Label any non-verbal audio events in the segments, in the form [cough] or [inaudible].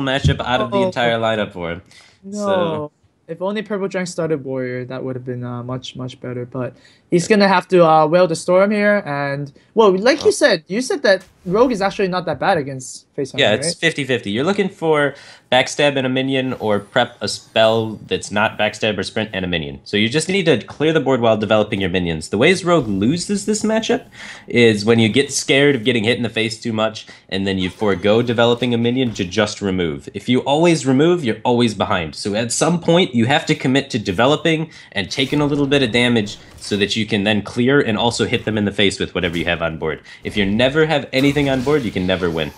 matchup out of the entire lineup for him. No. So- If only Purple Drank started Warrior, that would have been uh, much, much better. But he's going to have to uh, Wail the Storm here. And, well, like Oh. you said, you said that Rogue is actually not that bad against Face Hunter, Yeah, right? it's 50 50. You're looking for backstab and a minion or prep a spell that's not backstab or sprint and a minion. So you just need to clear the board while developing your minions. The ways Rogue loses this matchup is when you get scared of getting hit in the face too much and then you forego developing a minion to just remove. If you always remove, you're always behind. So at some point, you have to commit to developing and taking a little bit of damage so that you can then clear and also hit them in the face with whatever you have on board. If you never have anything on board, you can never win.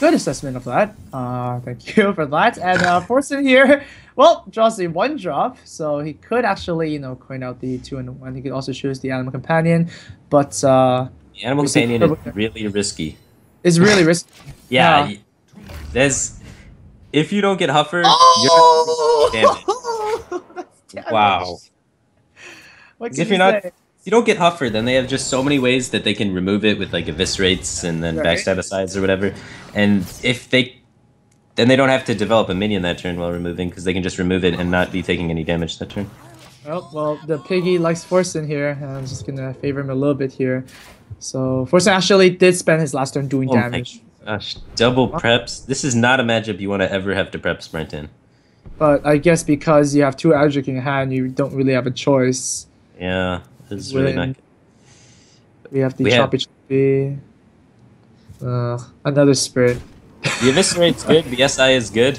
Good assessment of that. Uh, thank [laughs] you for that. And uh, Forsen here, well, draws a one drop, so he could actually, you know, coin out the two and one. He could also choose the Animal Companion, but uh, The animal companion is really risky. it's really risky. [laughs] Yeah, Yeah. there's if you don't get Huffer, Oh! You're damage. [laughs] wow. What if you you're not- If you don't get Huffer, then they have just so many ways that they can remove it with like eviscerates and then Right. backstab asides or whatever. And if they then they don't have to develop a minion that turn while removing because they can just remove it and not be taking any damage that turn. Well, well, the piggy likes Forsen here, and I'm just gonna favor him a little bit here. So Forsen actually did spend his last turn doing Oh damage, Gosh, double preps. This is not a matchup you want to ever have to prep sprint in. but I guess because you have two Adric in hand, you don't really have a choice. Yeah, is really not. We have the We have- choppy choppy. Uh, another spirit. The eviscerate's good. [laughs] The SI is good.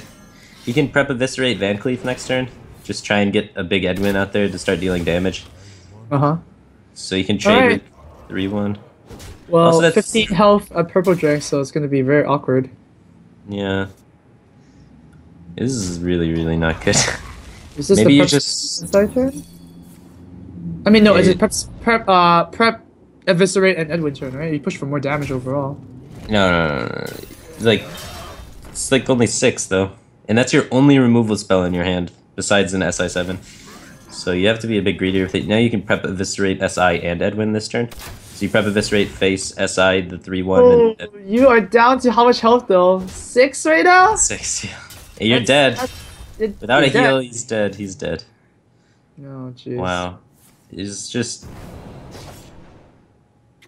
You can prep eviscerate Van Cleef next turn. Just try and get a big Edwin out there to start dealing damage. Uh huh. So you can trade with three one. Well, Also, that's- 15 health at purple drank, so it's gonna be very awkward. Yeah. This is really really not good. [laughs] Is this Maybe the you just? I mean, no. It prep, prep, uh, prep, eviscerate, and Edwin turn, right? You push for more damage overall. no no no, no, no. like it's like only six though, and that's your only removal spell in your hand besides an SI seven. So you have to be a bit greedier with it. Now you can prep eviscerate SI and Edwin this turn. You prep eviscerate face SI the three one Oh, and you are down to how much health though? Six right now. Six. Yeah. Hey, You're That's- dead. that's- it- Without a dead. heal, he's dead. He's dead. No, jeez. Wow. It's just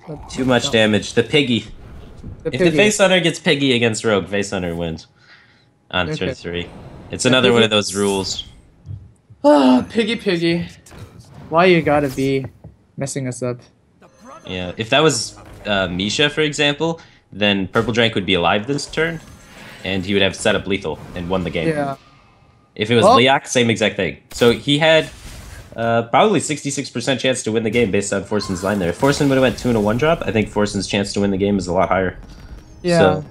But- too much damage. The piggy. the If the piggy. face hunter gets piggy against rogue, face hunter wins. On Okay. turn three. It's another one of those rules. Ah, piggy, piggy. Why you gotta be messing us up? Yeah. If that was uh, Misha, for example, then Purple Drank would be alive this turn, and he would have set up lethal and won the game. Yeah. If it was Well- Leokk, same exact thing. So he had uh, probably 66% chance to win the game based on Forsen's line there. If Forsen would have went 2 and a 1 drop, I think Forsen's chance to win the game is a lot higher. Yeah. So-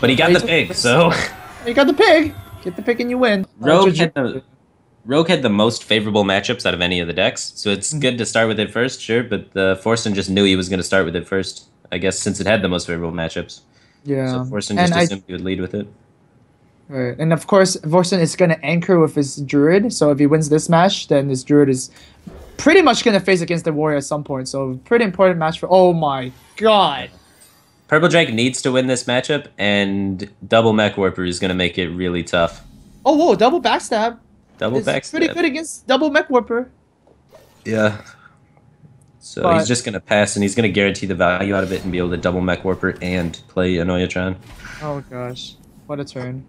But he got the pig, so [laughs] You got the pig. Get the pig and you win. Rogue had the Rogue had the most favorable matchups out of any of the decks. So it's Mm-hmm. good to start with it first, sure, but the Forsen just knew he was going to start with it first. I guess since it had the most favorable matchups. Yeah. So Forsen and just I, assumed he would lead with it. right. and of course, Forsen is gonna anchor with his druid. So if he wins this match, then his druid is pretty much gonna face against the warrior at some point. So pretty important match for. Oh my god. Purple Drank needs to win this matchup, and Double Mech Warper is going to make it really tough. Oh whoa! Double backstab. Double backstab. pretty good against double mech warper. Yeah. So But- he's just going to pass, and he's going to guarantee the value out of it and be able to double Mech Warper and play Annoy-o-Tron, Oh gosh, what a turn.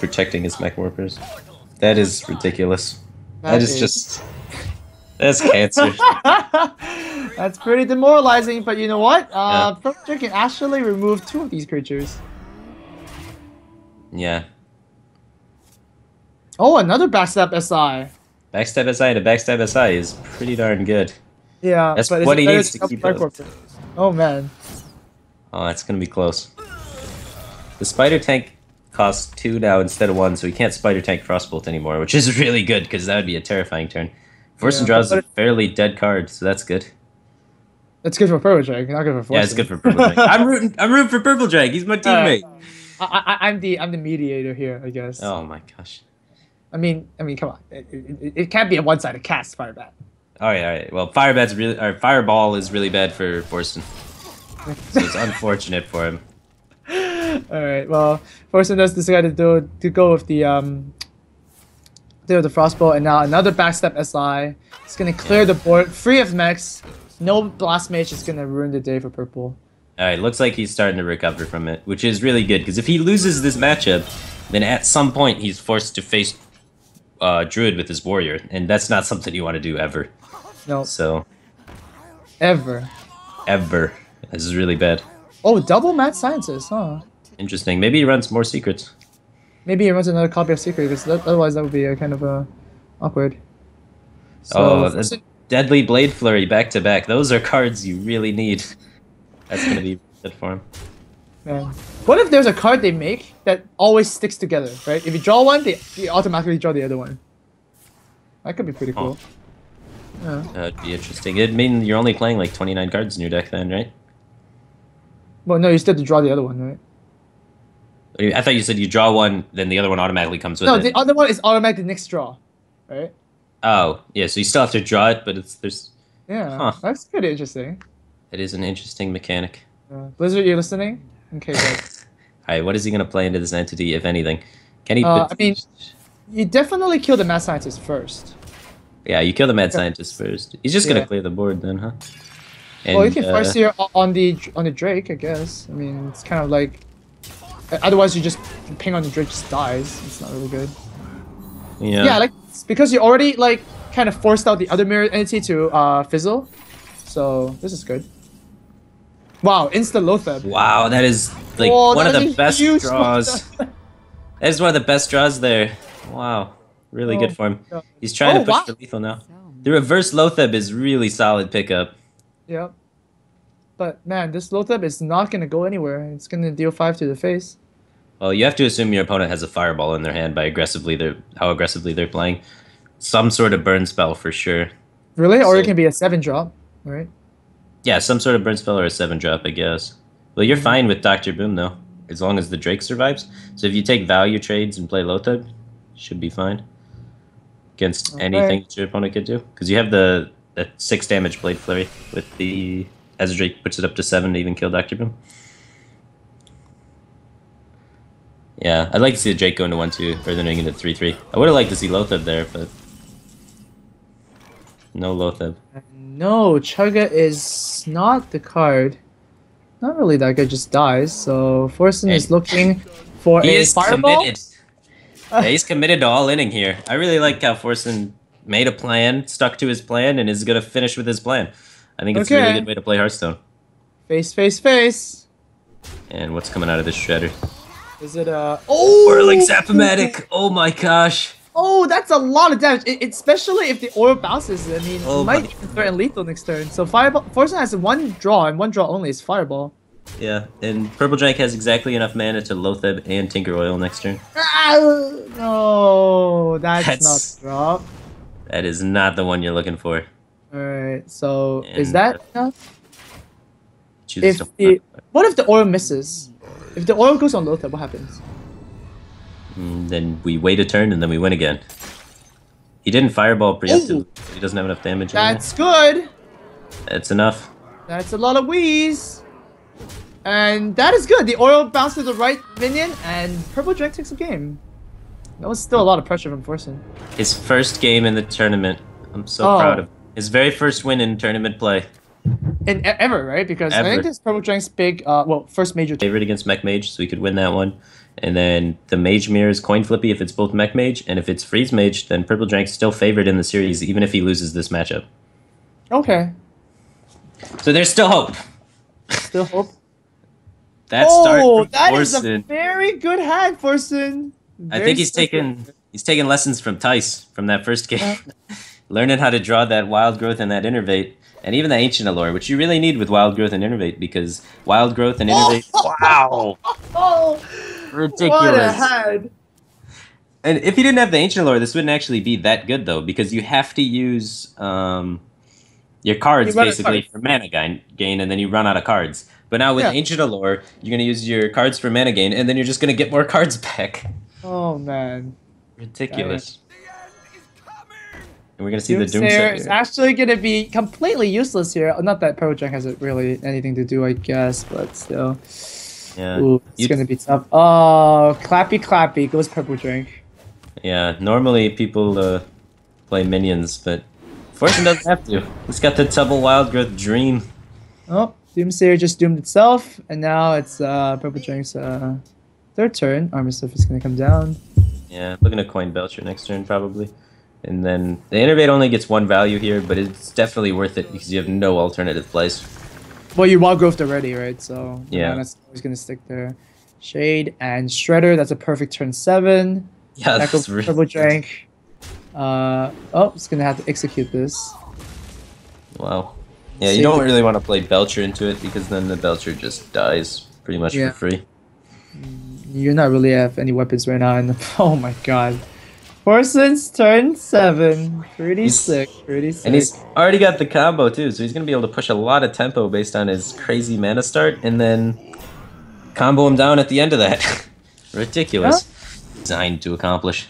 protecting his Mech Warpers. That is ridiculous. That is, is- just. That's cancer. [laughs] That's pretty demoralizing, but you know what? Uh, Yeah. Can actually remove two of these creatures. yeah. Oh, another backstab SI. Backstab SI to backstab SI is pretty darn good. Yeah, That's what he needs to keep up. Oh man. Oh, that's going to be close. The Spider Tank costs two now instead of one, so he can't Spider Tank Frostbolt anymore, which is [laughs] really good because that would be a terrifying turn. Forsen Yeah, draws a fairly dead card, so that's good. That's good for Project, not good for Yeah, it's good for Purple Drank. I'm rooting. I'm rooting for Purple Drank. He's my [laughs] teammate. I, I, I'm the I'm the mediator here, I guess. Oh my gosh. I mean, I mean, come on, it, it, it can't be a one-sided cast, Firebat. All right, all right. Well, Firebat's really, or Fireball is really bad for Forsen, so it's [laughs] unfortunate for him. All right. Well, Forsen does decide to do to go with the um, do the frostbolt, and now another backstab SI. It's gonna clear the board free of mechs. No blast mage is gonna ruin the day for purple. All right, looks like he's starting to recover from it, which is really good because if he loses this matchup, then at some point he's forced to face uh, Druid with his warrior, and that's not something you want to do ever. No, So ever. ever, this is really bad. Oh, double mad sciences, huh? Interesting. Maybe he runs more secrets. Maybe he runs another copy of Secret because that, otherwise that would be a kind of uh, awkward. So, oh, that's Deadly Blade Flurry back to back. Those are cards you really need. That's gonna be [laughs] good for him. Man. What if there's a card they make that always sticks together, right? If you draw one, they, they automatically draw the other one. That could be pretty cool. Yeah. That'd be interesting. It'd mean you're only playing like 29 cards in your deck then, right? Well, no, you still have to draw the other one, right? I thought you said you draw one, then the other one automatically comes with No, it. No, the other one is automatic the next draw, right? Oh, yeah. So you still have to draw it, but it's there's. Yeah, Huh. that's pretty interesting. It is an interesting mechanic. Uh, Blizzard, you listening? Okay. [laughs] All right, what is he gonna play into this entity, if anything? Can he? Uh, I mean- you definitely kill the mad scientist first. yeah, you kill the mad scientist first. He's just Yeah. gonna clear the board then, huh? And, well, you can uh, force here on the on the Drake, I guess. I mean, it's kind of like. Otherwise, you just ping on the Drake, just dies. It's not really good. yeah. Yeah, like because you already like kind of forced out the other mirror entity to uh, fizzle, so this is good. Wow, insta Loatheb. Wow, that is like Oh, one of the best draws. [laughs] that is one of the best draws there. Wow, really Oh good for him. God. He's trying Oh, to push wow. the lethal now. The reverse Loatheb is really solid pickup. Yep. But man, this Loatheb is not gonna go anywhere. It's gonna deal five to the face. Well, you have to assume your opponent has a fireball in their hand by aggressively they're how aggressively they're playing. Some sort of burn spell for sure. Really? Or it can be a seven drop, right? Yeah, some sort of burn spell or a seven drop, I guess. Well, you're fine with Doctor Boom though, as long as the Drake survives. So if you take value trades and play Loatheb, should be fine against Okay. anything that your opponent could do. Because you have the that six damage blade flurry with the as Drake puts it up to seven to even kill Doctor Boom. Yeah, I'd like to see the Drake go into one two or then into three three. I would have liked to see Loatheb there, but no Loatheb. No, Chugga is not the card. Not really that good, just dies. So Forsen is looking for He a is fireball. committed. Ah. Yeah, he's committed to all inning here. I really like how Forsen made a plan, stuck to his plan, and is going to finish with his plan. I think it's a really Okay. good way to play Hearthstone. Face, face, face. And what's coming out of this shredder? Is it uh, a oh Whirling Zapomatic! Oh my gosh! Oh, that's a lot of damage, it, especially if the oil bounces. I mean, Oh might even threaten lethal next turn. So fireball, Forsen has one draw, and one draw only is fireball. Yeah, and Purple Drank has exactly enough mana to Loatheb and Tinker Oil next turn. Ah, no, that's, That's- not drop. That is not the one you're looking for. All right, so is that enough? Chooses If the what if the oil misses? If the oil goes on Lothar, what happens? Then we wait a turn and then we win again. He didn't fireball preemptively. He doesn't have enough damage. That's good. That's enough. That's a lot of wheeze. And that is good. The oil bounced to the right minion, and Purple Drank takes the game. That was still a lot of pressure from Forsen. His first game in the tournament. I'm so Oh. proud of his very first win in tournament play. In ever, right? Because I think this Purple Drank's big, uh, well, first major. Favorite against Mech Mage, so he could win that one. And then the Mage Mirror is coin flippy if it's both Mech Mage, and if it's Freeze Mage, then Purple Drank's still favored in the series, even if he loses this matchup. Okay, So there's still hope. still hope. [laughs] That oh, start that from is a very good hand, Forsen. I think he's specific. taken he's taken lessons from Tice from that first game, uh. [laughs] learning how to draw that wild growth and that innervate, and even the ancient allure, which you really need with wild growth and innervate because wild growth and oh. innervate. [laughs] wow, oh. Oh, what a ridiculous! hand! And if you didn't have the ancient allure, this wouldn't actually be that good though, because you have to use um, your cards You run out of basically cards. for mana gain, gain, and then you run out of cards. But now with Yeah. ancient allure, you're gonna use your cards for mana gain, and then you're just gonna get more [laughs] cards back. Oh man. Ridiculous. And we're gonna see the Doomsayer Doomsayer. is actually gonna be completely useless here. Not that Drake has really anything to do, I guess, but still. Yeah. Ooh, it's You'd- gonna be tough. Oh, clappy clappy goes purple drank. Yeah, normally people uh, play minions, but Forsen doesn't have to. It's got the double wild growth dream. Oh, Doomsayer just doomed itself, and now it's uh, purple drank's uh, third turn. Armor stuff is gonna come down. Yeah, looking to coin Belcher next turn probably. And then the Innervate only gets one value here, but it's definitely worth it because you have no alternative plays. Well, you wild growth already, right? So Yeah. that's always gonna stick there. Shade and Shredder. That's a perfect turn seven. Yeah, Echo that's really good. drink. Uh oh, it's gonna have to execute this. Wow. Yeah, you don't really want to play Belcher into it because then the Belcher just dies pretty much Yeah. for free. You're not really have any weapons right now, and [laughs] oh my god. Forsen's turn seven. Pretty He's- sick. Pretty sick. And he's already got the combo too, so he's gonna be able to push a lot of tempo based on his crazy mana start, and then combo him down at the end of that. [laughs] Ridiculous. Designed to accomplish.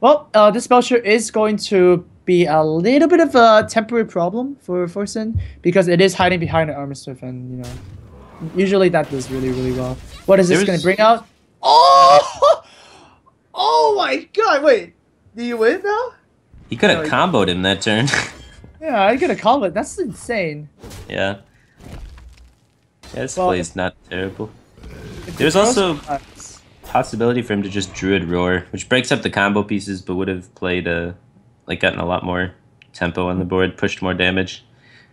Well, uh, this Belcher is going to be a little bit of a temporary problem for Forsen because it is hiding behind an armor stuff, and you know, usually that does really, really well. What is this There's- going to bring out? [laughs] Oh! Oh my god! Wait, do you win now? He could have No, he- comboed him that turn. [laughs] Yeah, I get a comment. That's insane. yeah. Yeah, this Well, play's not terrible. There's also- Possibility for him to just Druid Roar, which breaks up the combo pieces, but would have played a, like gotten a lot more tempo on the board, pushed more damage,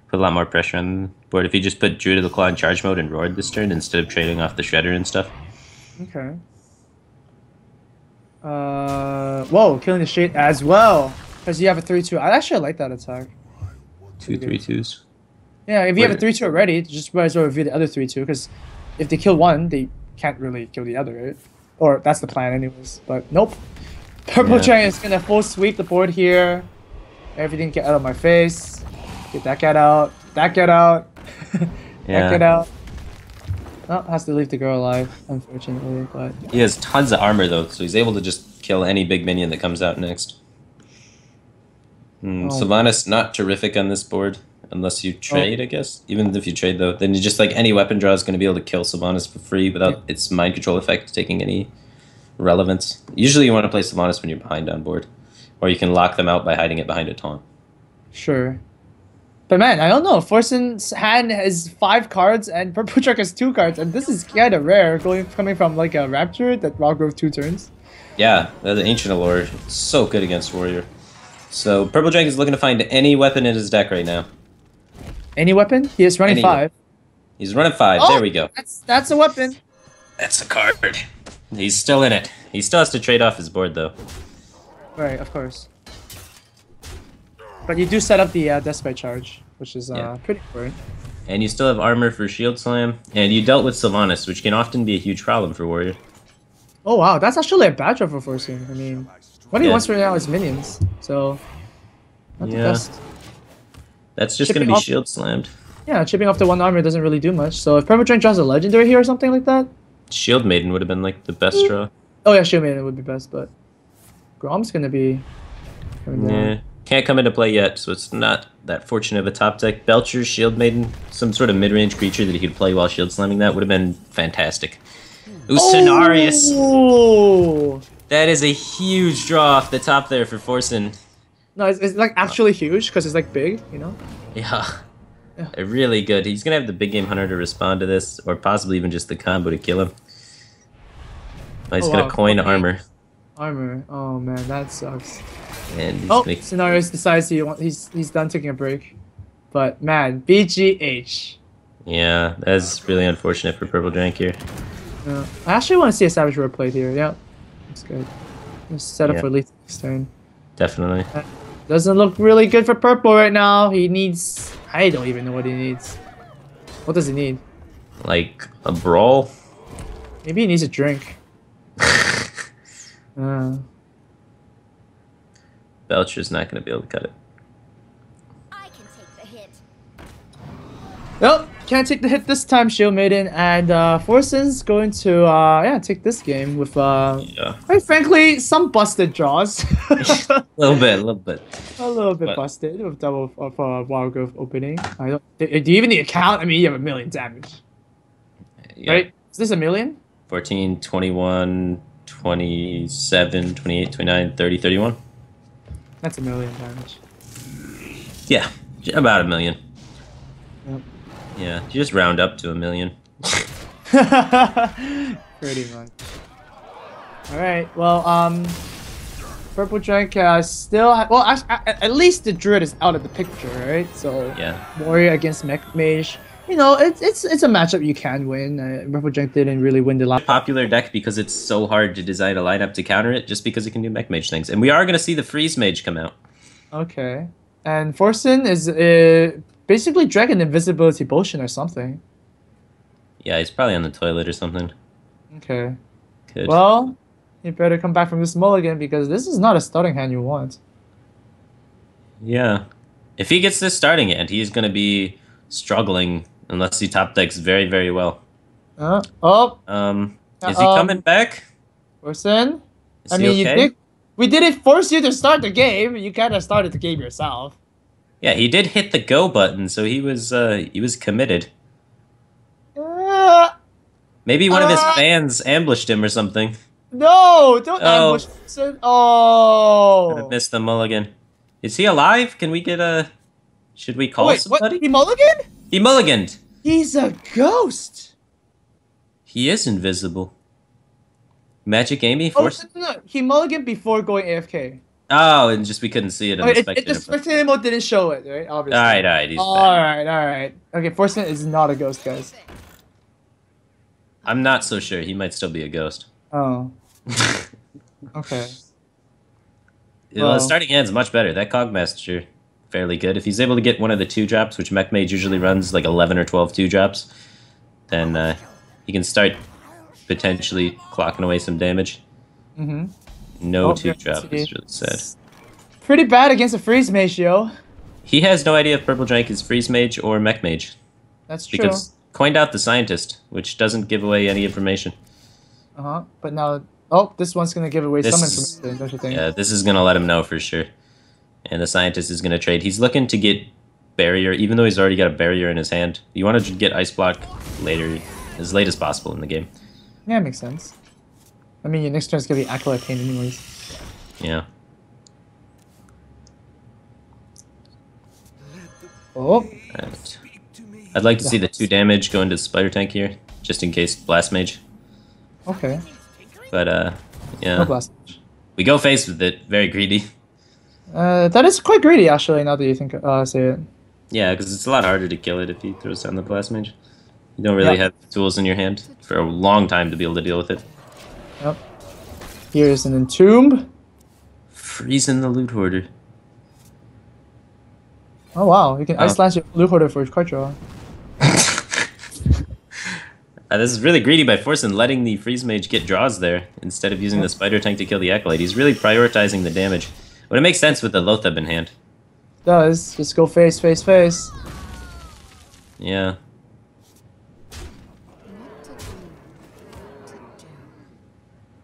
put a lot more pressure on the board. If he just put Druid of the Claw in charge mode and roared this turn instead of trading off the Shredder and stuff. Okay. Uh, whoa, killing the shade as well. Because you have a 3 2. I actually like that attack. Two three twos. Yeah, if you have a 3 2 already, just might as well review the other 3 2. Because if they kill one, they can't really kill the other, right? Or that's the plan, anyways. But nope. Purple Yeah. Giant is gonna full sweep the board here. Everything get out of my face. Get that cat out. That get out. [laughs] that Yeah. get out. Oh, has to leave the girl alive, unfortunately. But He has tons of armor though, so he's able to just kill any big minion that comes out next. Hmm, Oh. Sylvanas not terrific on this board unless you trade, I guess. Even if you trade though, then you just like any weapon draw is going to be able to kill Sylvanas for free without its mind control effect taking any relevance. Usually, you want to play Sylvanas when you're behind on board, or you can lock them out by hiding it behind a taunt. Sure. But man, I don't know. Forsen's hand has five cards and Purple [laughs] Truck has two cards, and this is kind of rare, going coming from like a Rapture that Wild Growth two turns. Yeah, the ancient allure, it's so good against warrior. So Purple Drank is looking to find any weapon in his deck right now. Any weapon? He is running Any five. He's running five. Oh! There we go. That's that's a weapon. That's a card. He's still in it. He still has to trade off his board though. Right, of course. But you do set up the uh, by Charge, which is uh, Yeah. pretty important. And you still have armor for shield slam. And you dealt with Sylvanas, which can often be a huge problem for warrior. Oh wow, that's actually a bad job for Forsen. I mean, what he Yeah. wants right now is minions, so not the best. That's just Shipping gonna be off- shield slammed. Yeah, chipping off the one armor doesn't really do much. So if Drank draws a legendary here or something like that, Shield Maiden would have been like the best draw. Oh yeah, Shield Maiden would be best, but Grom's gonna be. Yeah. Can't come into play yet, so it's not that fortunate of a top deck. Belcher, Shield Maiden, some sort of mid range creature that he could play while shield slamming that would have been fantastic. Ooh, Cenarius! Oh That is a huge draw off the top there for Forsen. no, it's, it's like actually huge because it's like big, you know. Yeah. Yeah. Really good. He's gonna have the big game hunter to respond to this, or possibly even just the combo to kill him. Oh, he's Oh, gonna wow. coin Okay. armor, Armor. Oh man, that sucks. And he's Oh, gonna Cenarius decides he want, he's he's done taking a break, but man, BGH. Yeah, that's really unfortunate for Purple Drank here. Yeah. I actually want to see a Savage Roar played here. Yeah, that's good. Just set up Yeah. for lethal next turn. Definitely. Doesn't look really good for purple right now. He needs. I don't even know what he needs. What does he need? Like a brawl. Maybe he needs a drink. [laughs] Uh, Belcher's not gonna be able to cut it. I can take the hit. nope, can't take the hit this time, Shield Maiden. And uh, Forsen's going to uh, yeah take this game with uh, Yeah. quite frankly some busted draws. A [laughs] [laughs] little bit, a little bit. a little bit But- busted with double of uh, Wild Growth opening. I don't. Do do you even need a count? I mean, you have a million damage. Yeah. right? Is this a million? 14, 21, 27, 28, 29, 30, 31. That's a million damage. Yeah, about a million. Yep. Yeah, you just round up to a million. [laughs] Pretty much. All right. Well, um, Purple Drank uh, still. Ha- well, at least the Druid is out of the picture, right? So Yeah. Warrior against Mech Mage. You know, it's it's it's a matchup you can win. Uh, Drake didn't really win the last. Popular deck because it's so hard to design a lineup to counter it, just because it can do mech mage things. And we are going to see the freeze mage come out. Okay. And Forsen is uh, basically Dragon Invisibility Potion or something. Yeah, he's probably on the toilet or something. Okay. Good. Well, you better come back from this mulligan because this is not a starting hand you want. yeah. If he gets this starting hand, he's going to be struggling unless he top decks very, very well. Uh, oh, Um, is he Um, coming back? Forsen. Is I mean, okay? did. We didn't force you to start the game. You kind of started the game yourself. Yeah, he did hit the go button, so he was uh, he was committed. Uh, Maybe one of his Uh. fans ambushed him or something. no, don't Oh. ambush Forsen. Oh. Could have missed the mulligan. Is he alive? Can we get a? Should we call Wait, what? somebody? He mulligan? He mulliganed. He's a ghost. He is invisible. Magic Amy Oh, force. no, no, no. He mulligan before going AFK. Oh, and just we couldn't see it in Okay, the it, it, the spectator. spectator mode didn't show it, right? Obviously. All right, all right, he's All back. right, all right. Okay, Forsen is not a ghost, guys. I'm not so sure. He might still be a ghost. Oh, [laughs] okay. well, Well- starting hand's much better. That Cogmaster, fairly good. If he's able to get one of the two drops, which Mech Mage usually runs like 11 or 12 two drops, then uh, he can start potentially clocking away some damage. Mm-hmm. No Oh, two drop is really sad. Pretty bad against a freeze mage, yo. He has no idea if Purple Drank is Freeze Mage or Mech Mage That's true. because coined out the Scientist, which doesn't give away any information. Uh huh. But now, oh, this one's gonna give away This some information, don't you think? Yeah, this is gonna let him know for sure. And the Scientist is gonna trade. He's looking to get Barrier, even though he's already got a Barrier in his hand. You want to get Ice Block later, as late as possible in the game. Yeah, makes sense. I mean, your next turn's gonna be Acolyte Pain anyways. Yeah. Oh, Right. I'd like to see the two damage go into the Spider Tank here, just in case Blast Mage. okay. But uh, yeah. No blast. we go face with it. Very greedy. Uh, that is quite greedy, actually. Now that you think, uh, say it. Yeah, because it's a lot harder to kill it if he throws down the Blast Mage. You don't really Yeah. have tools in your hand for a long time to be able to deal with it. Yep. Here's an entomb. Freezing the loot hoarder. Oh wow, you can Oh. ice lance your loot hoarder for card draw. [laughs] Uh, this is really greedy by Forsen letting the freeze mage get draws there instead of using the spider tank to kill the acolyte. He's really prioritizing the damage. But it makes sense with the Loatheb in hand. Does just go face, face, face. Yeah.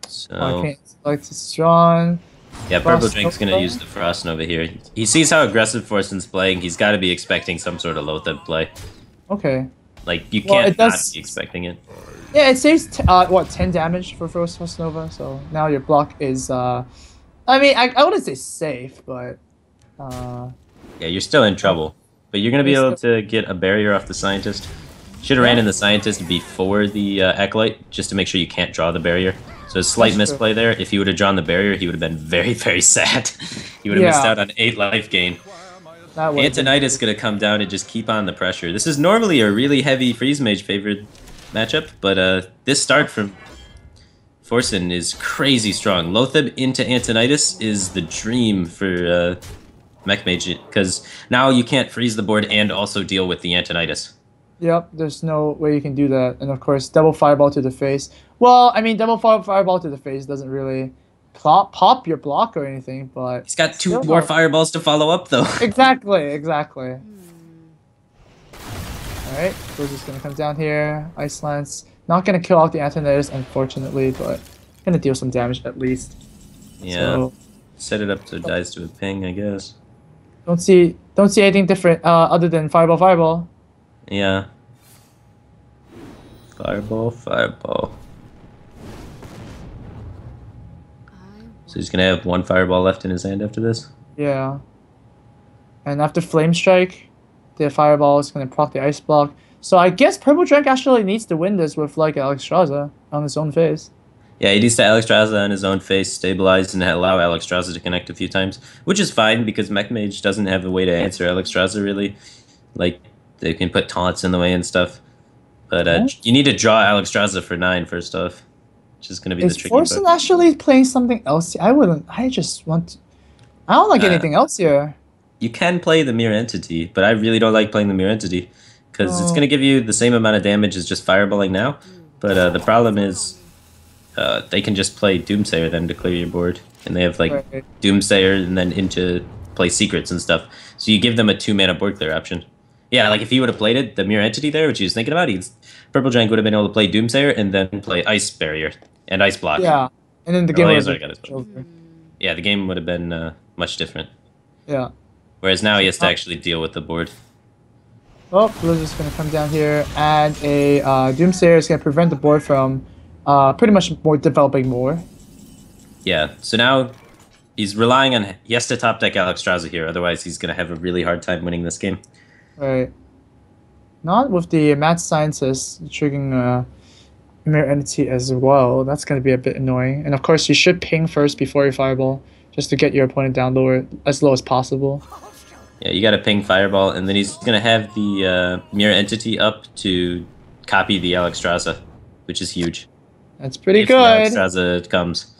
So Arcane select is strong. yeah, Purple Frost Drink's gonna use the Frost Nova here. He sees how aggressive Forsen's playing. He's got to be expecting some sort of Loatheb play. Okay. Like you Well, can't it does- not be expecting it. Yeah, it saves t- uh, what ten damage for Frost Frost Nova. So now your block is. uh I mean, I, I wouldn't say safe, but. uh Yeah, you're still in trouble. But you're gonna be able to get a barrier off the scientist. Should have ran in the scientist before the uh, acolyte, just to make sure you can't draw the barrier. So a slight That's true. misplay there. If he would have drawn the barrier, he would have been very, very [laughs] sad. he would have missed out on eight life gain. Antonidas gonna come down and just keep on the pressure. This is normally a really heavy freeze mage favored matchup, but uh, this start from Forsen is crazy strong. Loatheb into Antonidas is the dream for uh, Mech Mage because now you can't freeze the board and also deal with the Antonidas. Yep, there's no way you can do that. And of course, double fireball to the face. Well, I mean, double fireball to the face doesn't really pop, pop your block or anything, but. He's got two more not- fireballs to follow up though. [laughs] Exactly, exactly. Alright, we're just gonna come down here. Ice Lance. Not gonna kill out the Antonidas, unfortunately, but gonna deal some damage at least. yeah, So, set it up so it dies to a ping, I guess. don't see don't see anything different uh, other than fireball fireball. Yeah. Fireball, fireball. So he's gonna have one fireball left in his hand after this. Yeah. And after Flame Strike, the Fireball is going to proc the Ice Block. So I guess Purple Drank actually needs to win this with like Alexstrasza on his own face. Yeah, he needs to Alex Alexstrasza on his own face, stabilize, and allow Alex Alexstrasza to connect a few times, which is fine because Mech Mage doesn't have a way to answer Alex Alexstrasza really. Like, they can put taunts in the way and stuff. But uh, Okay. you need to draw Alex Alexstrasza for nine first off, which is going to be Is the tricky Forsen part. actually playing something else? I wouldn't. I just want. To, I don't like Uh, anything else here. You can play the Mirror Entity, but I really don't like playing the Mirror Entity because it's Oh. going to give you the same amount of damage as just fireballing now. But uh, the problem is uh, they can just play Doomsayer then to clear your board, and they have like Right. Doomsayer and then into play secrets and stuff. So you give them a two mana board clear option. Yeah, like if he would have played it, the Mirror Entity there, which he was thinking about, he's Purple Giant would have been able to play Doomsayer and then play Ice Barrier and Ice Block. Yeah. And then the game would have already got his been. Yeah, the game would have been uh, much different. Yeah. Whereas now he has to Oh. actually deal with the board. Well, Blue's just gonna come down here, and a uh, Doomsayer is gonna prevent the board from uh, pretty much more developing more. Yeah, so now he's relying on he has to top deck Alexstrasza here, otherwise he's gonna have a really hard time winning this game. Right. Not with the mad scientist triggering uh, mirror entity as well. That's gonna be a bit annoying. And of course, you should ping first before you fireball, just to get your opponent down lower as low as possible. Yeah, you got to ping Fireball, and then he's gonna have the uh, mirror entity up to copy the Alexstrasza, which is huge. That's pretty if the good. Alexstrasza comes.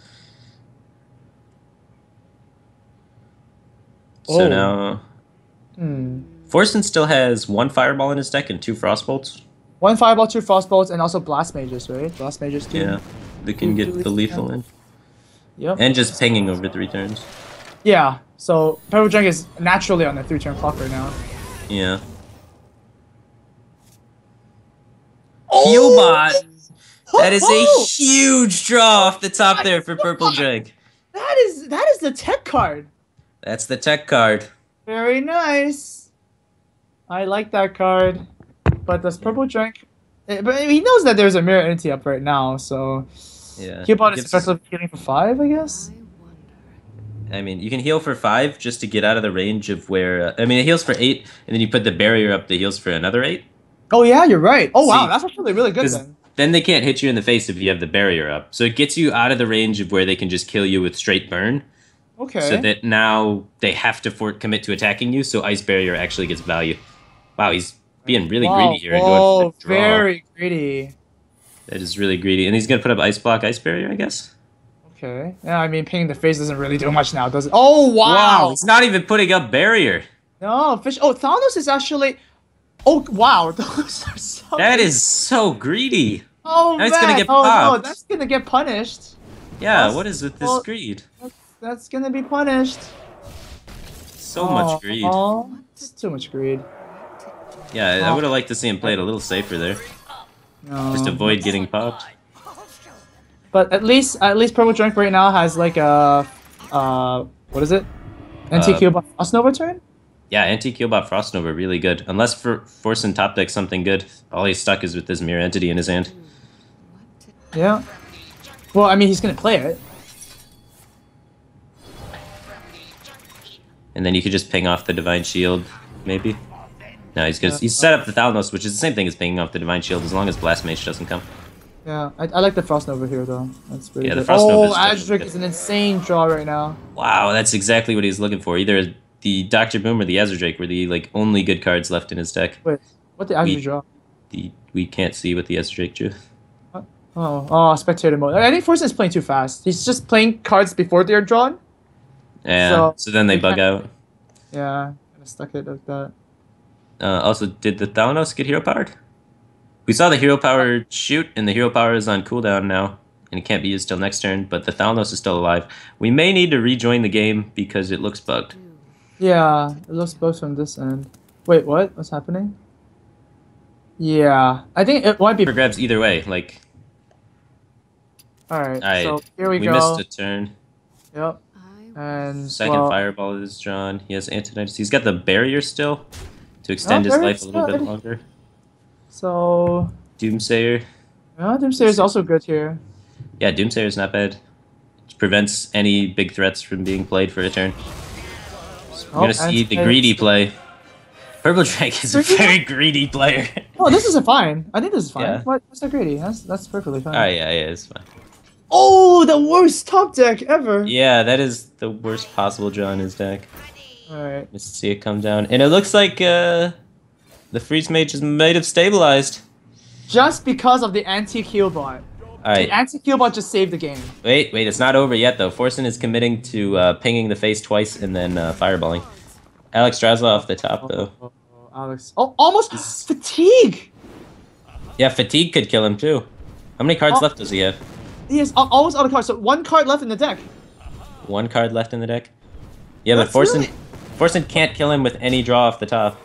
So Oh. now Hmm. Forsen still has one Fireball in his deck and two Frostbolts. One fireball, two frostbolts, and also blast mages, right? Blast mages too. Yeah, they can get the lethal in, Yep. and just pinging over three turns. Yeah. So Purple Drank is naturally on the three turn clock right now. Yeah. Healbot. That is a Oh! huge draw off the top there for Purple Drank. That is that is the tech card. That's the tech card. Very nice. I like that card. But does Purple Drank? eh, But he knows that there's a mirror entity up right now, so Yeah. Healbot is special healing for five, I guess. I mean, you can heal for five just to get out of the range of where. Uh, I mean, it heals for eight, and then you put the barrier up that heals for another eight. Oh yeah, you're right. Oh wow, that's actually really good. then. Then they can't hit you in the face if you have the barrier up. So it gets you out of the range of where they can just kill you with straight burn. Okay. So that now they have to for- commit to attacking you. So ice barrier actually gets value. Wow, he's being really wow. greedy here Oh, going for the draw. very greedy. That is really greedy, and he's gonna put up ice block, ice barrier, I guess. Okay. Yeah, I mean, painting the face doesn't really do much now, does it? Oh wow. Wow, it's not even putting up barrier. No, fish. Oh, Thalnos is actually. Oh wow, [laughs] those are so. That is so greedy. Oh now man. it's gonna get oh no, that's gonna get punished. Yeah, That's- what is with this well- greed? That's gonna be punished. So much greed. Oh, it's too much greed. Yeah, I- I Oh. would have liked to see him play it a little safer there. No. Just avoid getting popped. But at least, at least Purple Drank right now has like a, uh, what is it? NTQ uh, Frost Nova turn. Yeah, Antique Healbot Frostnova really good. Unless for Forsen top deck something good, all he's stuck is with this mirror entity in his hand. Yeah. Well, I mean, he's gonna play it. And then you could just ping off the Divine Shield, maybe. No, he's gonna, he's set up the Thalnos, which is the same thing as pinging off the Divine Shield, as long as Blast Mage doesn't come. Yeah, I, I like the Frost Nova here though. That's really Yeah, the good. Frost oh, Nova is an insane draw right now. Wow, that's exactly what he's looking for. Either the Doctor Boom or the Azure were the like only good cards left in his deck. Wait, what did Azric We- draw? The we can't see what the Azure drew. [laughs] Oh, oh, spectator mode. I think Forsen is playing too fast. He's just playing cards before they're drawn. Yeah. So- So, then they bug out. Yeah, kind of stuck it like that. Uh, also, did the Thalanos get hero powered? We saw the hero power shoot, and the hero power is on cooldown now, and it can't be used till next turn. But the Thalanos is still alive. We may need to rejoin the game because it looks bugged. Yeah, it looks both from this end. Wait, what? What's happening? Yeah, I think it might be. For grabs either way. Like All right, I- so here we, we, go. missed a turn. Yep, and Second well, fireball is drawn. He has Antonidas. He's got the barrier still to extend Oh, his life a little bit longer. So Doomsayer. Yeah, Doomsayer is also good here. Yeah, Doomsayer is not bad. It prevents any big threats from being played for a turn. We're Oh, gonna see the greedy play. Purple Drank is a very greedy player. [laughs] Oh, this is a fine. I think this is fine. Yeah. What? What's that greedy? That's that's perfectly fine. oh yeah, yeah, it's fine. Oh, the worst top deck ever. Yeah, that is the worst possible draw in his deck. All right. Let's see it come down, and it looks like uh, the freeze mage is made have stabilized. Just because of the Antique Healbot. All right, The Antique Healbot just saved the game. wait, wait, it's not over yet though. Forsen is committing to uh, pinging the face twice and then uh, fireballing. Alexstrasza off the top though. Oh, Alex. Oh, almost [gasps] fatigue. Yeah, fatigue could kill him too. How many cards Oh. left does he have? He has al- almost out of cards. So one card left in the deck. One card left in the deck. Yeah, That's but Forsen, really- Forsen can't kill him with any draw off the top.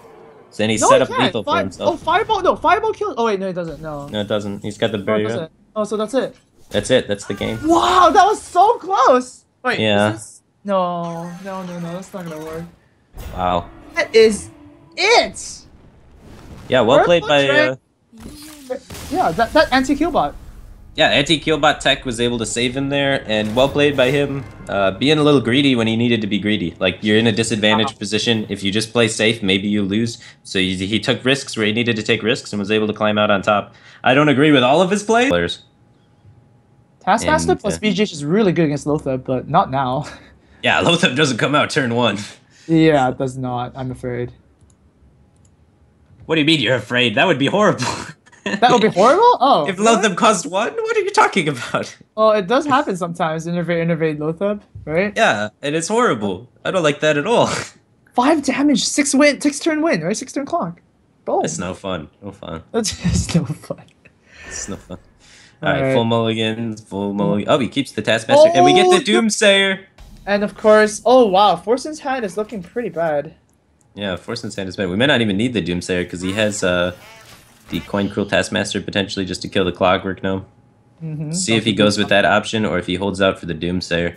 So then he's no, set up lethal for Fi- himself. Oh, fireball. No, fireball kills. Oh wait, no, it doesn't. No. No, it doesn't. He's got the No, barrier. Oh, so that's it. That's it. That's the game. Wow, that was so close. Wait. Yeah. Is this... No, no, no, no. That's not gonna work. Wow. That is it. Yeah, well Purple played by. Uh, Yeah, that that Antique Healbot. Yeah, Antique Healbot Tech was able to save him there, and well played by him. Uh, being a little greedy when he needed to be greedy. Like you're in a disadvantaged Wow. position. If you just play safe, maybe you lose. So he, he took risks where he needed to take risks and was able to climb out on top. I don't agree with all of his play. Players. Taskmaster And, plus uh, BGH is really good against Lothar, but not now. [laughs] Yeah, Lothar doesn't come out turn one. yeah, it does not. I'm afraid. What do you mean you're afraid? That would be horrible. [laughs] That would be horrible. [laughs] Oh, If Lothar caused one, what are you talking about? well, it does happen sometimes. Innervate, innervate Lothar, right? Yeah, and it's horrible. I don't like that at all. [laughs] Five damage, six win, six turn win, right? Six turn clock. Boom. It's no fun. No fun. [laughs] It's just no fun. It's no fun. Alright, Alright. full mulligan, full mulligan. Oh, he keeps the Taskmaster, and we get Oh, the Doomsayer. And of course, oh wow, Forsen's hand is looking pretty bad. Yeah, Forsen's hand is bad. We may not even need the Doomsayer because he has uh, the Coin Cruel Taskmaster potentially just to kill the Clockwork Gnome. Mm-hmm. See if he goes with that option or if he holds out for the Doomsayer.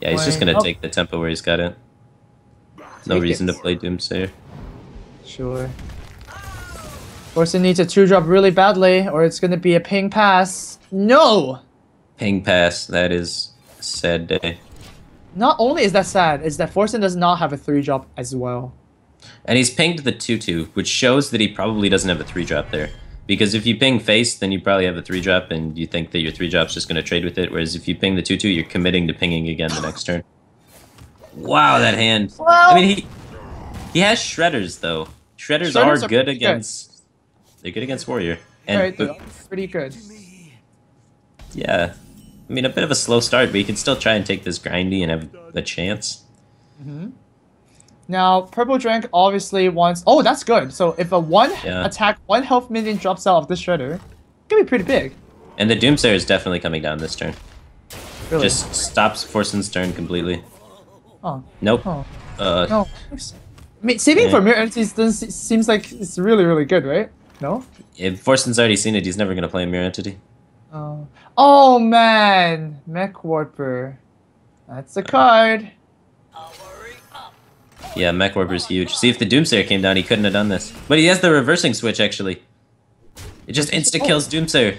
Yeah, he's just gonna oh. take the tempo where he's got it. No Take reason it. to play Doomsayer. Sure. Forsen needs a two drop really badly, or it's gonna be a ping pass. No! Ping pass. That is sad day. Not only is that sad, is that Forsen does not have a three drop as well. And he's pinged the 2-2, which shows that he probably doesn't have a 3-drop there. Because if you ping face, then you probably have a 3-drop, and you think that your 3-drop's just going to trade with it, whereas if you ping the 2-2, you're committing to pinging again the next turn. Wow, that hand. Well- I mean, he he has Shredders, though. Shredders, Shredders are are good pretty good. against... They're good against Warrior. And Alright, but- pretty good. yeah, I mean, a bit of a slow start, but you can still try and take this grindy and have a chance. Mm-hmm. Now, Purple Drank obviously wants. Oh, that's good. So if a one Yeah. attack, one health minion drops out of this shredder, it can be pretty big. And the Doomsayer is definitely coming down this turn. Really. Just stops Forsen's turn completely. Oh, Nope. oh, Uh, no. I mean, saving Yeah. for mirror entities seems like it's really, really good, right? No. If Forsen's already seen it, he's never gonna play a mirror entity. Oh, oh man, Mech Warper. That's a card. Yeah, Mech Warper's huge. See if the Doomsayer came down, he couldn't have done this. But he has the reversing switch actually. It just insta kills oh. Doomsayer.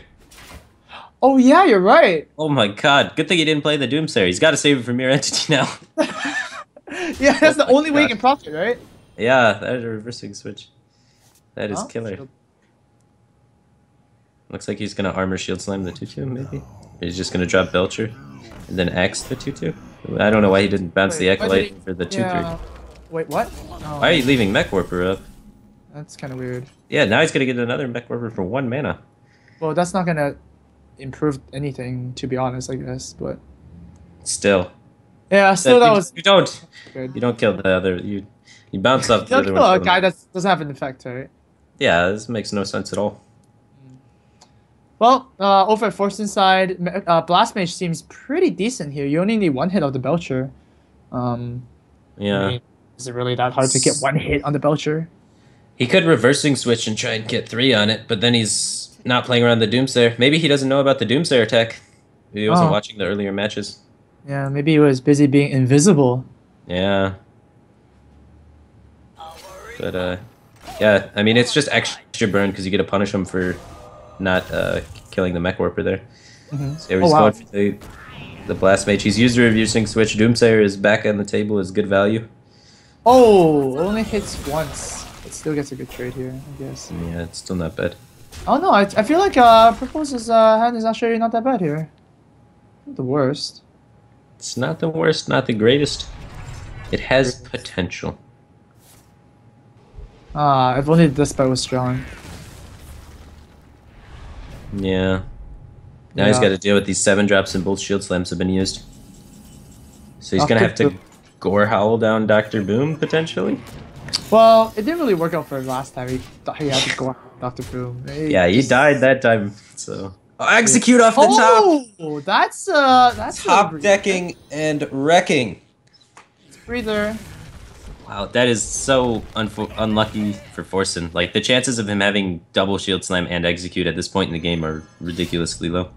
Oh yeah, you're right. Oh my god, good thing he didn't play the Doomsayer. He's got to save it from your [laughs] entity now. [laughs] Yeah, that's Oh the only way you can profit, right? yeah, that is a reversing switch. That is killer. Looks like he's gonna armor shield slam the 2-2 maybe. Or he's just gonna drop Belcher and then axe the 2-2. I don't know why he didn't bounce the Wait, why did he- for the 2-3. Wait, what? Oh, Why are you leaving Mechwarper up? That's kind of weird. Yeah, now he's gonna get another Mechwarper for one mana. Well, that's not gonna improve anything, to be honest. I guess, but Still. yeah, still that you, was you don't good. you don't kill the other you you bounce off the other kill one. a guy that doesn't have an effect, right? Yeah, this makes no sense at all. Well, uh, over at Forsen side, uh, Blast Mage seems pretty decent here. You only need one hit of the Belcher. Um, Yeah. I mean, is it really that hard to get one hit on the Belcher? He could reversing switch and try and get three on it, but then he's not playing around the Doomsayer. Maybe he doesn't know about the Doomsayer tech. Maybe he wasn't Oh. watching the earlier matches. Yeah, maybe he was busy being invisible. Yeah. But uh yeah, I mean it's just extra burn because you get to punish him for not uh, killing the mech warper there. Mhm. So he's Oh, wow. going for the, the blast mage. He's used a reversing switch. Doomsayer is back on the table is good value. Oh, only hits once. It still gets a good trade here, I guess. Yeah, it's still not bad. Oh no, I, I feel like uh, Purple's uh, hand is actually not that bad here. Not the worst. It's not the worst, not the greatest. It has potential. Ah, if only this spell was strong. Yeah. Now he's got to deal with these seven drops and both shield slams have been used. So he's gonna have to. Gore howl down Doctor Boom potentially. Well, it didn't really work out for him last time. He he had to go after Dr. Boom. Yeah, he died that time. So oh, execute off the top. Oh, that's uh, that's a Top decking and wrecking. breather. Wow, that is so unfo- unlucky for Forsen. Like the chances of him having double shield slam and execute at this point in the game are ridiculously low.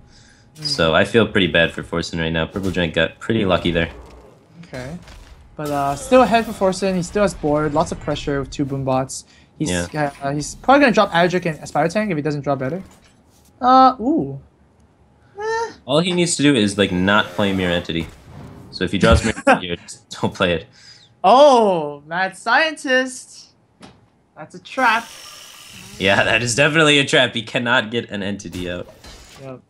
So I feel pretty bad for Forsen right now. Purple Giant got pretty lucky there. Okay. But uh, still ahead for Forsen. He still has board. Lots of pressure with two boom bots. He's Yeah. uh, he's probably gonna drop Adric and Aspire Tank if he doesn't draw better. Uh, ooh. Eh, All he needs to do is like not play Mirror Entity. So if he draws Mirror Entity, just [laughs] don't play it. Oh, mad scientist. That's a trap. Yeah, that is definitely a trap. He cannot get an entity out. Yep.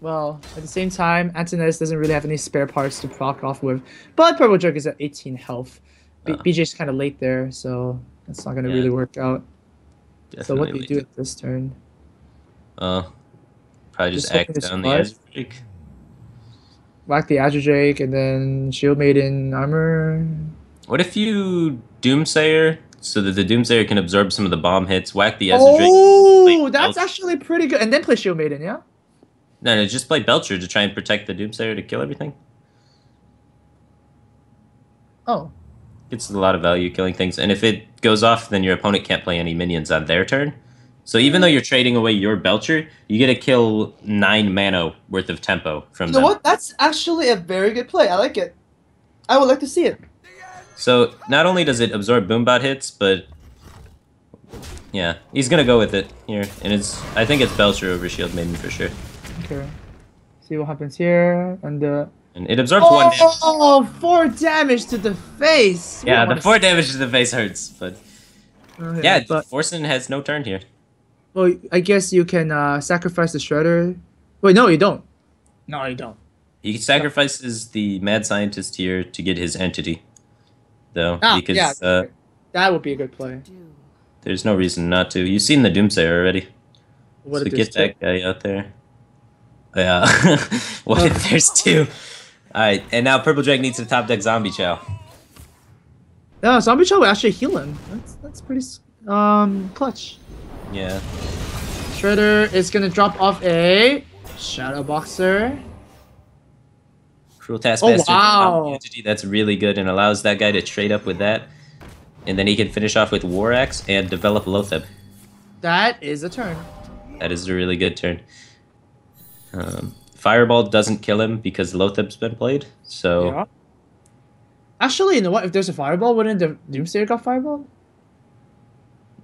Well, at the same time, Antonidas doesn't really have any spare parts to proc off with. But Purple Jerk is at 18 health. B- Uh. BJ's kind of late there, so that's not gonna Yeah. really work out. so what do you do at this turn? Uh, probably just, Just act to down the break. Whack the Azure Drake and then Shield Maiden armor. What if you Doomsayer so that the Doomsayer can absorb some of the bomb hits, whack the Azure Drake? Oh, that's actually pretty good. And then play Shield Maiden, yeah? No, no, just play Belcher to try and protect the Doomsayer to kill everything. Oh. It's a lot of value killing things, and if it goes off, then your opponent can't play any minions on their turn. So even though you're trading away your Belcher, you get to kill nine mana worth of tempo from You know them. what? That's actually a very good play. I like it. I would like to see it. So not only does it absorb Boombot hits, but yeah, he's gonna go with it here, and it's I think it's Belcher over Shield Maiden for sure, Okay. See what happens here. And uh and it absorbs one. damage. Oh, four damage to the face. Yeah, the four damage to the face hurts, but Okay, yeah, but Forsen has no turn here. well, I guess you can uh, sacrifice the shredder. Wait, no, you don't. No, you don't. He sacrifices the mad scientist here to get his entity, though, Ah, because yeah. uh, That would be a good play. there's no reason not to. You've seen the Doomsayer already, What so if get that guy out there. Yeah, [laughs] what if there's two? All right, and now Purple Drank needs to top deck Zombie Chow. two? No, zombie chow will actually heal him. That's that's pretty um clutch. Yeah, Shredder is gonna drop off a shadow boxer. Cruel Taskmaster. Oh, is a zombie wow. entity that's really good and allows that guy to trade up with that, and then he can finish off with War Axe and develop Loatheb. That is a turn. That is a really good turn. Um, Fireball doesn't kill him because Loatheb's been played, so Yeah. Actually, you know what? If there's a fireball, wouldn't the Doomsayer got fireball?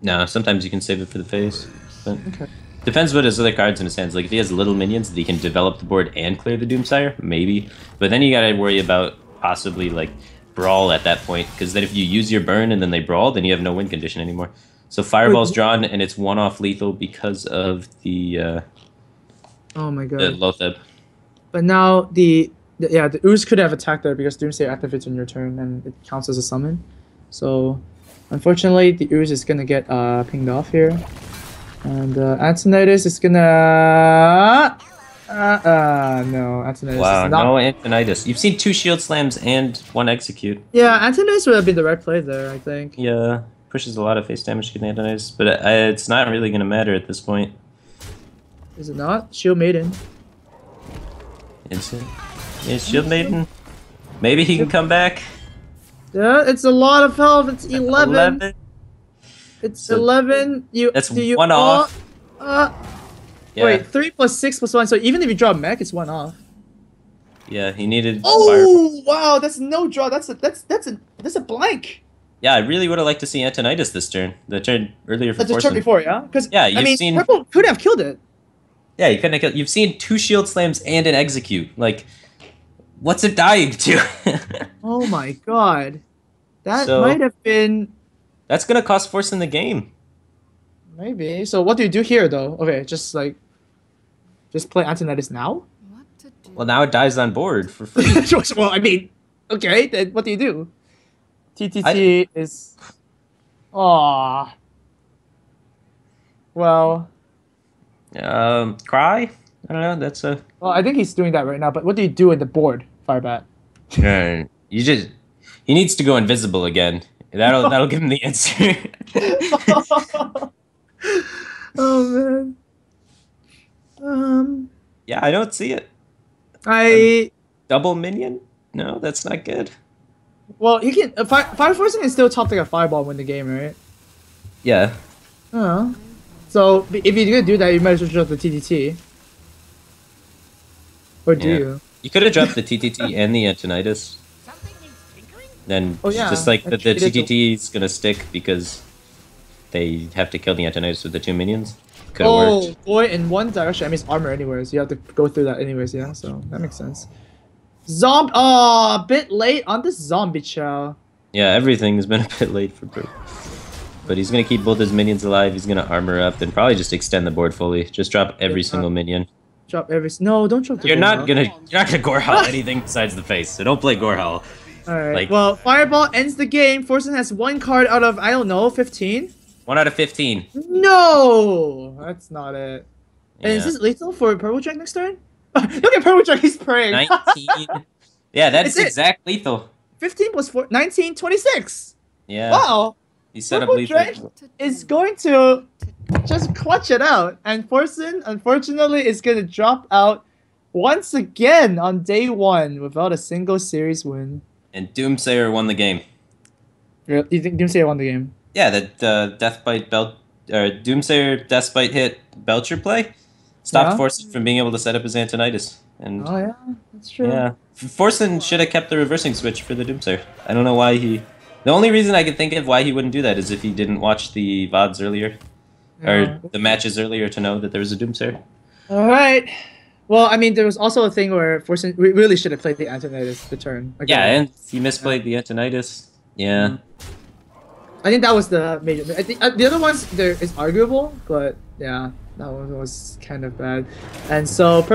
no. Sometimes you can save it for the face. But Okay. depends what his other cards in his hands. Like if he has little minions that he can develop the board and clear the Doomsayer, maybe. But then you gotta worry about possibly like brawl at that point because then if you use your burn and then they brawl, then you have no win condition anymore. So Fireball's drawn and it's one off lethal because of the uh, Oh my god. the Loatheb. But now the, the yeah the ooze could have attacked there because Doomsayer activates on your turn and it counts as a summon. So unfortunately the ooze is gonna get uh pinged off here. And uh Antonidas is gonna uh uh no Antonidas Wow, is not no Antonidas. You've seen two shield slams and one execute. Yeah, Antonidas would have been the right play there, I think. Yeah, pushes a lot of face damage to Antonidas, but uh, it's not really gonna matter at this point. Is it not? Shield Maiden. Is it? Yeah, Shield Maiden. Maybe he can come back. Yeah, it's a lot of health. It's eleven. 11. It's So- eleven. You That's do you one all- off. Uh, Yeah, Wait, three plus six plus one. So even if you draw a mech, it's one off. yeah, he needed. Fire. Oh wow, that's no draw. That's a that's that's a that's a blank. Yeah, I really would have liked to see Antonidas this turn. The turn earlier for That's the turn before, yeah. Because Yeah, you've mean, seen- purple could have killed it. Yeah, you couldn't have killed. You've seen two shield slams and an execute. Like, what's it dying to? [laughs] Oh my god. That So- might have been That's gonna cost Forsen the game. maybe. So what do you do here though? Okay, just like just play Antonidas now? What to do? Well, now it dies on board for free. [laughs] well, I mean, okay, then what do you do? TTT is Aw. Well, um, cry. I don't know. That's a. well, I think he's doing that right now, but what do you do in the board, Firebat? [laughs] Uh, you just. He needs to go invisible again. That'll [laughs] that'll give him the answer. [laughs] oh man. Um yeah, I don't see it. I Double minion? No, that's not good. well he can uh, fire, fire forcing can still top like a fireball win the game, right? Yeah. Oh. So if you're gonna do that, you might as well drop the TTT. Or do Yeah. you? You could have dropped the TTT and the Antonidas. Something needs tinkering? Then Oh, yeah, just like the, the treat it to- TTT is gonna stick because they have to kill the Antonidas with the two minions. Could have Oh worked. boy, in one direction. I mean, it's armor anyways. You have to go through that anyways. Yeah, so that makes sense. Zomb. Oh, a bit late on the zombie chow. Yeah, everything's been a bit late for Bro. But he's gonna keep both his minions alive. He's gonna armor up and probably just extend the board fully. Just drop every Yeah. single minion. Drop every. No, don't drop the. You're not gonna you're not gonna Gorehowl [laughs] anything besides the face. So don't play Gorehowl. All right. like- well, Fireball ends the game. Forsen has one card out of I don't know, fifteen. One out of fifteen. No, that's not it. And is this lethal for Purple Jack next turn? [laughs] Look at Purple Jack, he's praying. Nineteen. [laughs] yeah, that's Is exact lethal. 15 plus 4, 19, 26. Yeah. Wow, He set up Purple lethal. Drake is going to just clutch it out. And Forsen, unfortunately, is going to drop out once again on day one without a single series win. And Doomsayer won the game. You think Doomsayer won the game? Yeah, that uh, Deathbite Bel or Doomsayer Deathbite hit Belcher play stopped Yeah. Forsen from being able to set up his Antonidas. And Oh, yeah, that's true. yeah, Forsen should have kept the reversing switch for the Doomsayer. I don't know why he. The only reason I could think of why he wouldn't do that is if he didn't watch the VODs earlier Yeah. or the matches earlier to know that there was a Doomsayer. All right. Well, I mean, there was also a thing where Forsen we really should have played the Antonidas the turn. Yeah, and he misplayed the Antonidas. Yeah. Mm. I think that was the major. I think uh, the other ones there is arguable, but yeah, that one was kind of bad. And so purple.